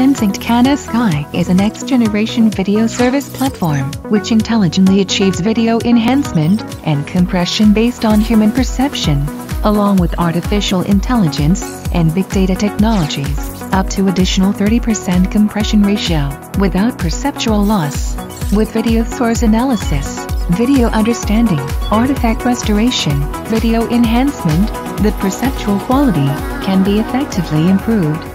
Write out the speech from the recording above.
Tencent Kanasky is a next-generation video service platform which intelligently achieves video enhancement and compression based on human perception, along with artificial intelligence and big data technologies, up to additional 30% compression ratio without perceptual loss. With video source analysis, video understanding, artifact restoration, video enhancement, the perceptual quality can be effectively improved